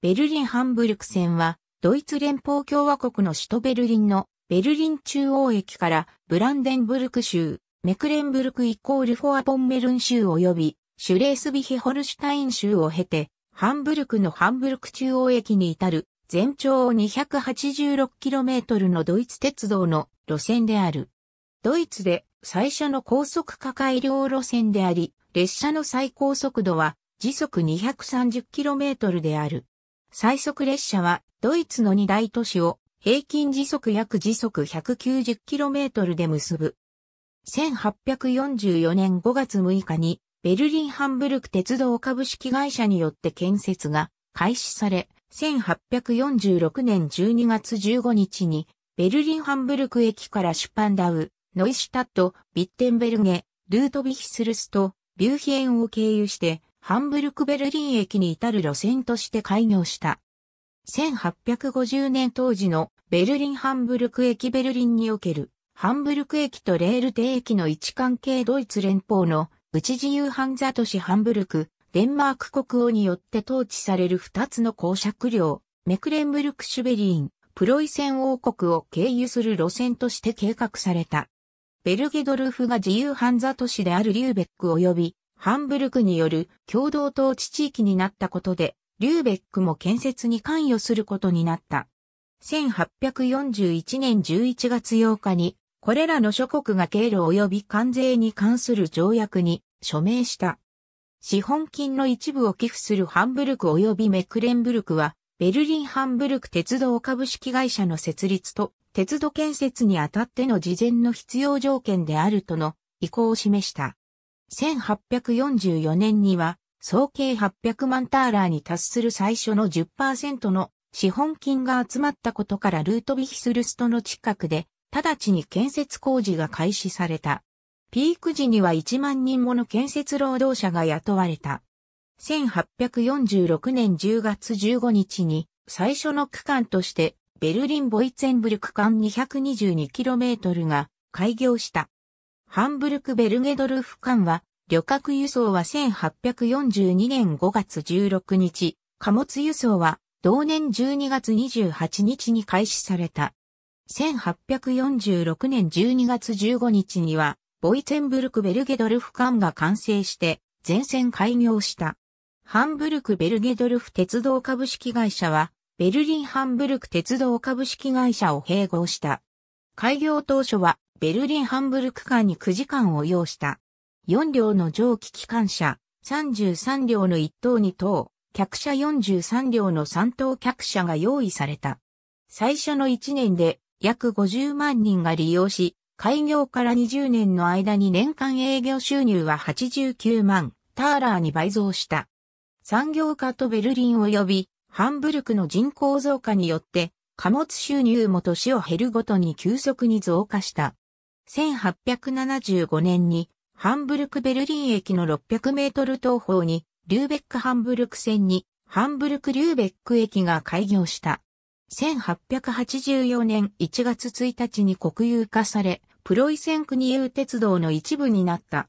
ベルリン・ハンブルク線は、ドイツ連邦共和国の首都ベルリンのベルリン中央駅からブランデンブルク州、メクレンブルクイコールフォアポンメルン州及びシュレースビヒホルシュタイン州を経て、ハンブルクのハンブルク中央駅に至る全長 286km のドイツ鉄道の路線である。ドイツで最初の高速化改良路線であり、列車の最高速度は時速 230km である。最速列車はドイツの二大都市を平均時速約時速 190km で結ぶ。1844年5月6日にベルリンハンブルク鉄道株式会社によって建設が開始され、1846年12月15日にベルリンハンブルク駅からシュパンダウ、ノイシュタット、ビッテンベルゲ、ルートビヒスルスとビューヒエンを経由してハンブルクベルリン駅に至る路線として開業した。1850年当時のベルリンハンブルク駅ベルリンにおけるハンブルク駅とレール停駅の位置関係ドイツ連邦の内自由ハンザ都市ハンブルク、デンマーク国王によって統治される二つの公爵領、メクレンブルクシュベリーン、プロイセン王国を経由する路線として計画された。ベルゲドルフが自由ハンザ都市であるリューベック及びハンブルクによる共同統治地域になったことで、リューベックも建設に関与することになった。1841年11月8日に、これらの諸国が経路及び関税に関する条約に署名した。資本金の一部を寄付するハンブルク及びメクレンブルクは、ベルリンハンブルク鉄道株式会社の設立と、鉄道建設にあたっての事前の必要条件であるとの意向を示した。1844年には総計800万ターラーに達する最初の10%の資本金が集まったことからルートビヒスルストの近くで直ちに建設工事が開始された。ピーク時には1万人もの建設労働者が雇われた。1846年10月15日に最初の区間としてベルリン・ボイツェンブルク間 222km が開業した。ハンブルク・ベルゲドルフ間は旅客輸送は1842年5月16日、貨物輸送は同年12月28日に開始された。1846年12月15日には、ボイツェンブルク・ベルゲドルフ間が完成して全線開業した。ハンブルク・ベルゲドルフ鉄道株式会社は、ベルリン・ハンブルク鉄道株式会社を併合した。開業当初は、ベルリン・ハンブルク間に9時間を要した。4両の蒸気機関車、33両の1等2等、客車43両の3等客車が用意された。最初の1年で約50万人が利用し、開業から20年の間に年間営業収入は89万ターラーに倍増した。産業化とベルリン及びハンブルクの人口増加によって貨物収入も年を減るごとに急速に増加した。1875年にハンブルク・ベルリン駅の600メートル東方に、リューベック・ハンブルク線に、ハンブルク・リューベック駅が開業した。1884年1月1日に国有化され、プロイセンクニユー鉄道の一部になった。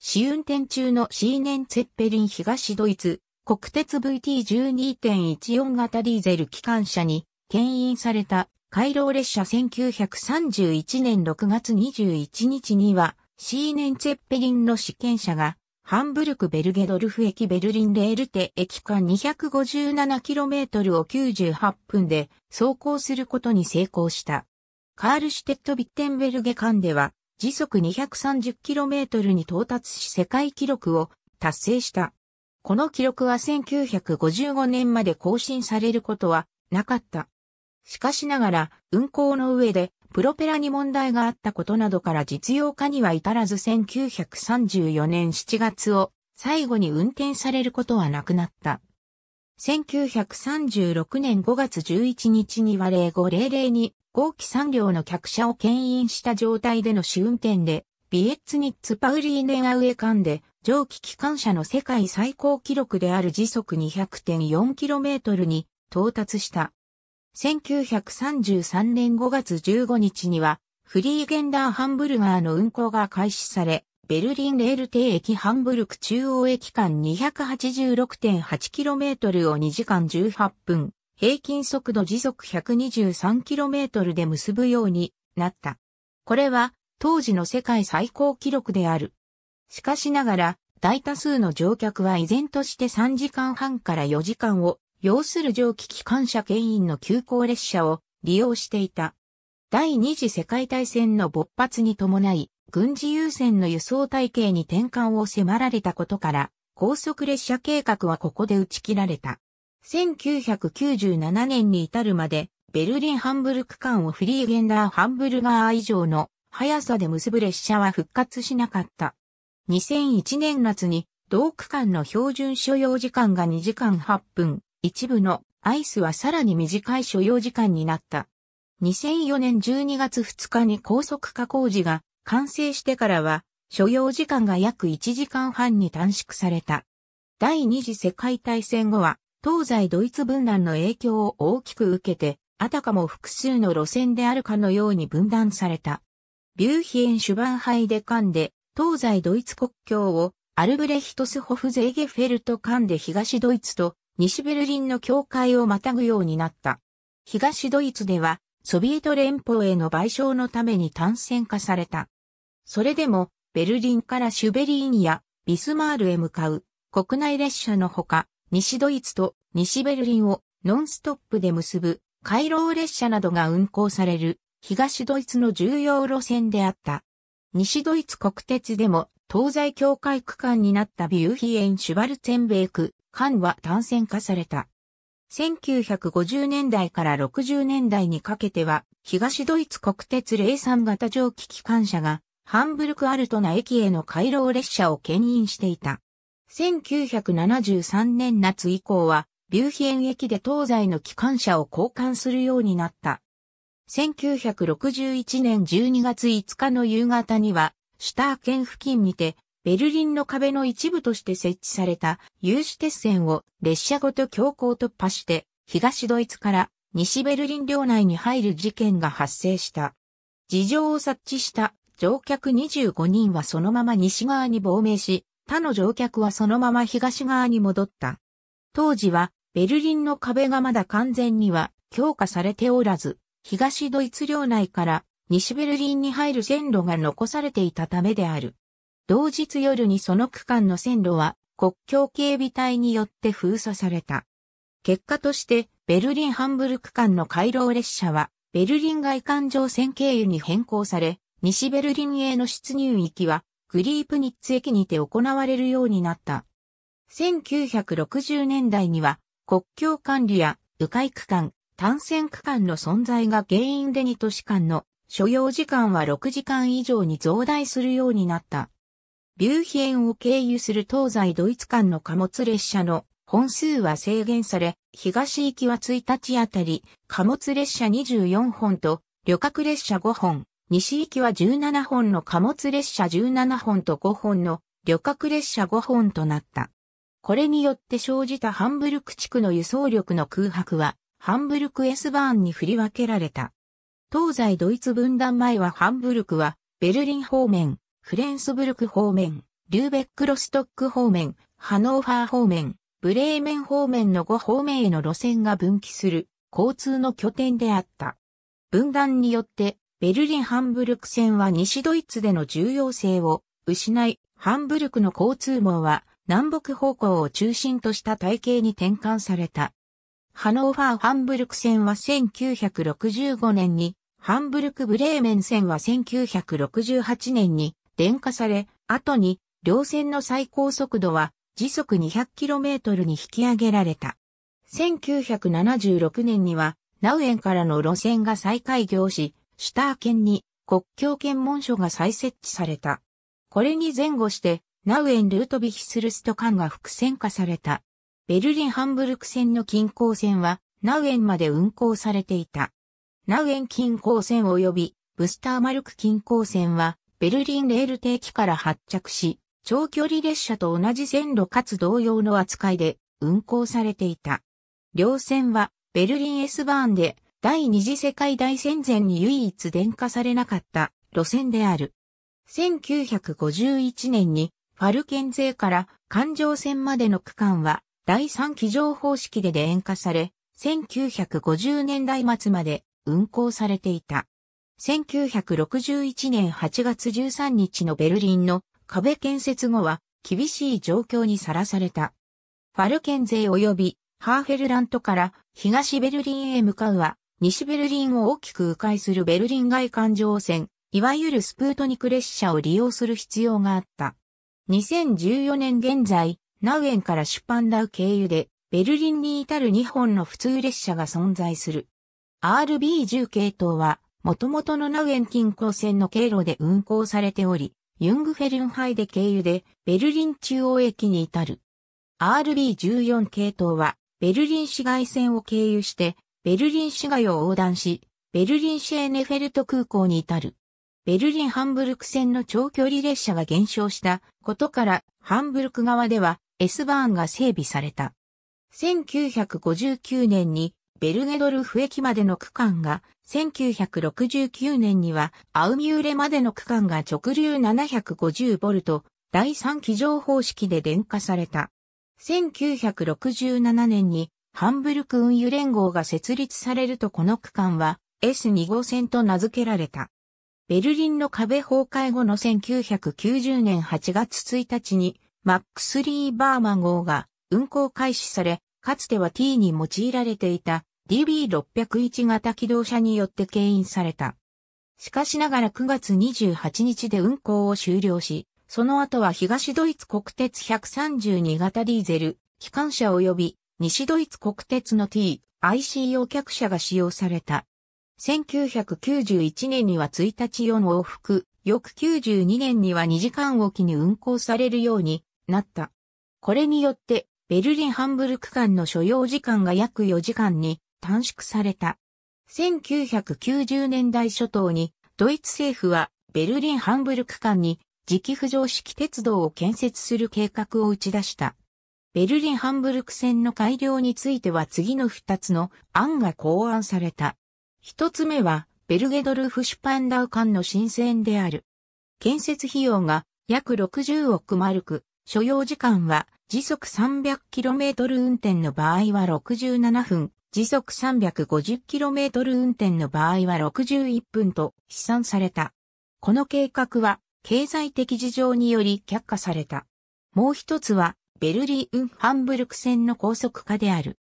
試運転中のシーネン・ツェッペリン東ドイツ国鉄 VT12.14 型ディーゼル機関車に牽引された回廊列車1931年6月21日にはシーネンツェッペリンの試験車が、ハンブルク・ベルゲドルフ駅ベルリンレールテ駅間 257km を98分で走行することに成功した。カールシュテット・ビッテンベルゲ間では時速 230km に到達し世界記録を達成した。この記録は1955年まで更新されることはなかった。しかしながら運行の上でプロペラに問題があったことなどから実用化には至らず1934年7月を最後に運転されることはなくなった。1936年5月11日には0500に後期3両の客車を牽引した状態での試運転で、ビエッツニッツパウリーネアウェ間で蒸気機関車の世界最高記録である時速 200.4km に到達した。1933年5月15日には、フリーゲンダーハンブルガーの運行が開始され、ベルリンレール停駅ハンブルク中央駅間 286.8km を2時間18分、平均速度時速 123km で結ぶようになった。これは当時の世界最高記録である。しかしながら、大多数の乗客は依然として3時間半から4時間を要する蒸気機関車牽引の急行列車を利用していた。第二次世界大戦の勃発に伴い、軍事優先の輸送体系に転換を迫られたことから、高速列車計画はここで打ち切られた。1997年に至るまで、ベルリン・ハンブルク間をフリーゲンダー・ハンブルガー以上の速さで結ぶ列車は復活しなかった。2001年夏に同区間の標準所要時間が2時間8分、一部のアイスはさらに短い所要時間になった。2004年12月2日に高速化工事が完成してからは、所要時間が約1時間半に短縮された。第二次世界大戦後は、東西ドイツ分断の影響を大きく受けて、あたかも複数の路線であるかのように分断された。ビューヒエンシュバンハイデ間で、東西ドイツ国境を、アルブレヒトスホフゼーゲフェルト間で東ドイツと西ベルリンの境界をまたぐようになった。東ドイツでは、ソビエト連邦への賠償のために単線化された。それでも、ベルリンからシュベリーニやビスマールへ向かう国内列車のほか、西ドイツと西ベルリンをノンストップで結ぶ回廊列車などが運行される東ドイツの重要路線であった。西ドイツ国鉄でも東西境界区間になったビューヒエン・シュバルツェンベーク間は単線化された。1950年代から60年代にかけては東ドイツ国鉄03型蒸気機関車がハンブルクアルトナ駅への回廊列車を牽引していた。1973年夏以降は、ビューヒエン駅で東西の機関車を交換するようになった。1961年12月5日の夕方には、シュター県付近にて、ベルリンの壁の一部として設置された有刺鉄線を列車ごと強行突破して、東ドイツから西ベルリン領内に入る事件が発生した。事情を察知した乗客25人はそのまま西側に亡命し、他の乗客はそのまま東側に戻った。当時はベルリンの壁がまだ完全には強化されておらず、東ドイツ領内から西ベルリンに入る線路が残されていたためである。同日夜にその区間の線路は国境警備隊によって封鎖された。結果としてベルリン・ハンブルク間の回廊列車はベルリン外環状線経由に変更され、西ベルリンへの出入域はグリープニッツ駅にて行われるようになった。1960年代には国境管理や迂回区間、単線区間の存在が原因で2都市間の所要時間は6時間以上に増大するようになった。ビューヒエンを経由する東西ドイツ間の貨物列車の本数は制限され、東行きは1日あたり貨物列車24本と旅客列車5本、西行きは17本の貨物列車17本と5本の旅客列車5本となった。これによって生じたハンブルク地区の輸送力の空白は、ハンブルク S バーンに振り分けられた。東西ドイツ分断前はハンブルクは、ベルリン方面、フレンスブルク方面、リューベックロストック方面、ハノーファー方面、ブレーメン方面の5方面への路線が分岐する交通の拠点であった。分断によってベルリン・ハンブルク線は西ドイツでの重要性を失い、ハンブルクの交通網は南北方向を中心とした体系に転換された。ハノーファー・ハンブルク線は1965年に、ハンブルク・ブレーメン線は1968年に電化され、後に両線の最高速度は時速 200km に引き上げられた。1976年には、ナウエンからの路線が再開業し、シュター県に国境検問所が再設置された。これに前後して、ナウエンルートビヒスルスト間が複線化された。ベルリン・ハンブルク線の近郊線は、ナウエンまで運行されていた。ナウエン近郊線及び、ブスターマルク近郊線は、ベルリンレール停機から発着し、長距離列車と同じ線路かつ同様の扱いで運行されていた。両線はベルリン S バーンで第二次世界大戦前に唯一電化されなかった路線である。1951年にファルケンゼーから環状線までの区間は第3機乗方式で電化され、1950年代末まで運行されていた。1961年8月13日のベルリンの壁建設後は厳しい状況にさらされた。ファルケンゼー及びハーフェルラントから東ベルリンへ向かうは西ベルリンを大きく迂回するベルリン外環状線、いわゆるスプートニク列車を利用する必要があった。2014年現在、ナウエンからシュパンダウ経由で、ベルリンに至る2本の普通列車が存在する。RB10 系統は、元々のナウエン近郊線の経路で運行されており、ユングフェルンハイデ経由で、ベルリン中央駅に至る。RB14 系統は、ベルリン市街線を経由して、ベルリン市街を横断し、ベルリンシェーネフェルト空港に至る。ベルリン・ハンブルク線の長距離列車が減少したことから、ハンブルク側では S バーンが整備された。1959年にベルゲドルフ駅までの区間が、1969年にはアウミューレまでの区間が直流 750V 第3機乗方式で電化された。1967年にハンブルク運輸連合が設立されるとこの区間は S2 号線と名付けられた。ベルリンの壁崩壊後の1990年8月1日に、マックス・リー・バーマン号が運行開始され、かつては T に用いられていた DB601 型機動車によって牽引された。しかしながら9月28日で運行を終了し、その後は東ドイツ国鉄132型ディーゼル、機関車及び西ドイツ国鉄の T、IC 用客車が使用された。1991年には1日4往復、翌92年には2時間おきに運行されるようになった。これによって、ベルリン・ハンブルク間の所要時間が約4時間に短縮された。1990年代初頭に、ドイツ政府はベルリン・ハンブルク間に磁気浮上式鉄道を建設する計画を打ち出した。ベルリン・ハンブルク線の改良については次の2つの案が考案された。一つ目は、ベルゲドルフシュパンダウ間の新線である。建設費用が約60億マルク、所要時間は時速 300km 運転の場合は67分、時速 350km 運転の場合は61分と試算された。この計画は経済的事情により却下された。もう一つはベルリーン・ハンブルク線の高速化である。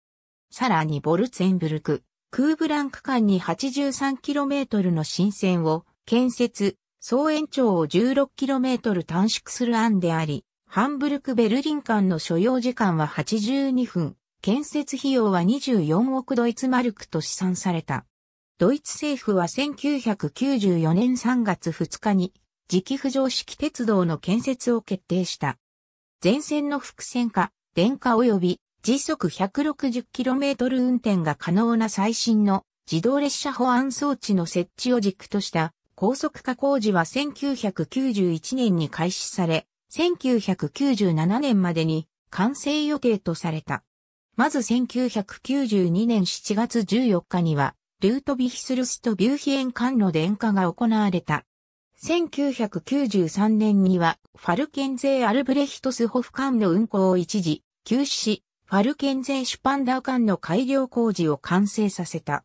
さらにボルツェンブルク、クーブランク間に 83km の新線を建設、総延長を 16km 短縮する案であり、ハンブルク・ベルリン間の所要時間は82分、建設費用は24億ドイツマルクと試算された。ドイツ政府は1994年3月2日に、磁気浮上式鉄道の建設を決定した。全線の複線化、電化及び時速 160km 運転が可能な最新の自動列車保安装置の設置を軸とした高速化工事は1991年に開始され、1997年までに完成予定とされた。まず1992年7月14日には、ルートビヒスルスとビューヒエン間の電化が行われた。1993年には、ファルケンゼー・アルブレヒトスホフ間の運行を一時休止し、ファルケンゼーシュパンダー間の改良工事を完成させた。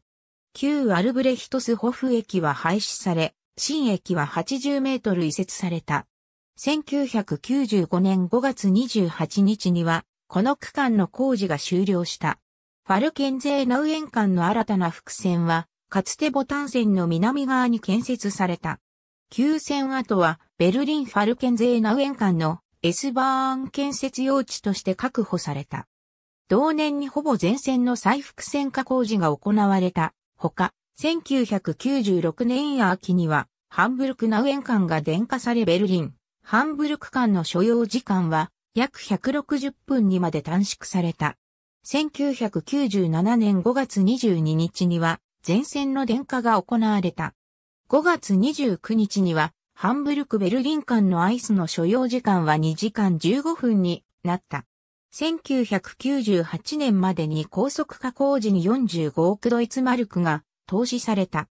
旧アルブレヒトスホフ駅は廃止され、新駅は80メートル移設された。1995年5月28日には、この区間の工事が終了した。ファルケンゼーナウエン間の新たな伏線は、かつてボタン線の南側に建設された。旧線跡は、ベルリン・ファルケンゼーナウエン間の S バーン建設用地として確保された。同年にほぼ全線の再複線化工事が行われた。ほか、1996年秋には、ハンブルクナウエン間が電化されベルリン、ハンブルク間の所要時間は約160分にまで短縮された。1997年5月22日には全線の電化が行われた。5月29日にはハンブルクベルリン間のアイスの所要時間は2時間15分になった。1998年までに高速化工事に45億ドイツマルクが投資された。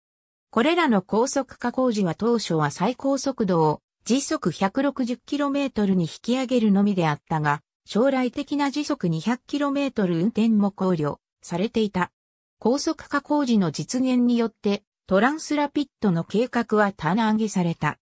これらの高速化工事は当初は最高速度を時速 160km に引き上げるのみであったが、将来的な時速 200km 運転も考慮されていた。高速化工事の実現によってトランスラピッドの計画は棚上げされた。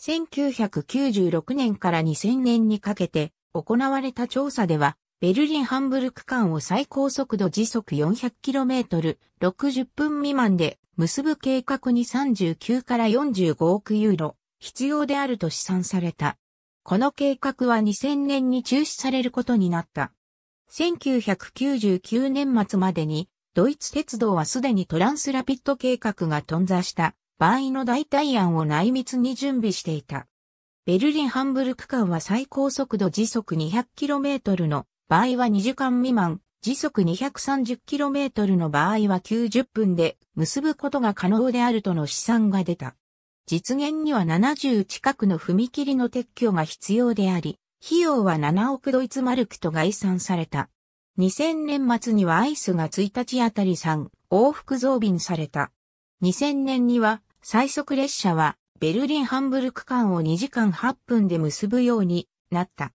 1996年から2000年にかけて行われた調査では、ベルリン・ハンブルク間を最高速度時速 400km、60分未満で結ぶ計画に39から45億ユーロ必要であると試算された。この計画は2000年に中止されることになった。1999年末までにドイツ鉄道はすでにトランスラピッド計画が頓挫した場合の代替案を内密に準備していた。ベルリン・ハンブルク間は最高速度時速 200km の場合は2時間未満、時速 230km の場合は90分で結ぶことが可能であるとの試算が出た。実現には70近くの踏切の撤去が必要であり、費用は7億ドイツマルクと概算された。2000年末にはアイスが1日あたり3往復増便された。2000年には最速列車はベルリン・ハンブルク間を2時間8分で結ぶようになった。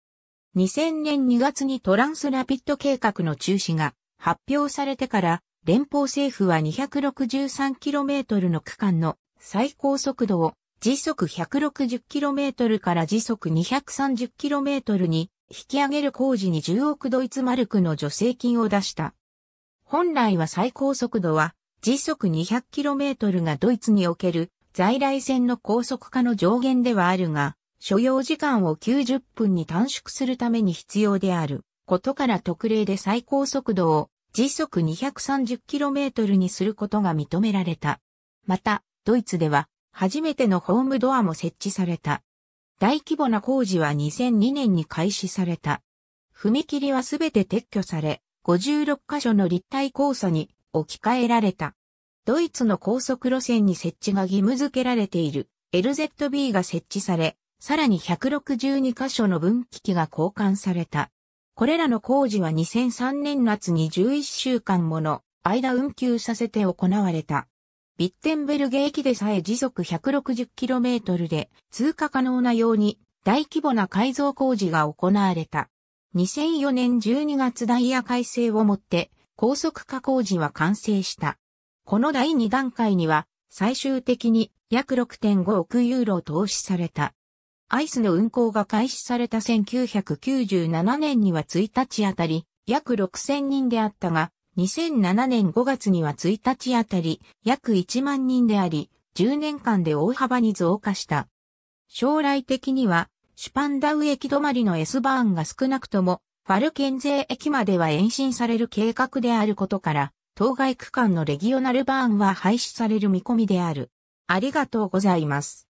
2000年2月にトランスラピッド計画の中止が発表されてから連邦政府は 263km の区間の最高速度を時速 160km から時速 230km に引き上げる工事に10億ドイツマルクの助成金を出した。本来は最高速度は時速 200km がドイツにおける在来線の高速化の上限ではあるが、所要時間を90分に短縮するために必要であることから特例で最高速度を時速 230km にすることが認められた。また、ドイツでは初めてのホームドアも設置された。大規模な工事は2002年に開始された。踏切はすべて撤去され、56カ所の立体交差に置き換えられた。ドイツの高速路線に設置が義務付けられている LZB が設置され、さらに162カ所の分岐器が交換された。これらの工事は2003年夏に11週間もの間運休させて行われた。ビッテンベルゲ駅でさえ時速 160km で通過可能なように大規模な改造工事が行われた。2004年12月ダイヤ改正をもって高速化工事は完成した。この第2段階には最終的に約6.5億ユーロ投資された。アイスの運行が開始された1997年には1日あたり約6000人であったが、2007年5月には1日あたり約1万人であり、10年間で大幅に増加した。将来的には、シュパンダウ駅止まりの S バーンが少なくとも、ファルケンゼ駅までは延伸される計画であることから、当該区間のレギオナルバーンは廃止される見込みである。ありがとうございます。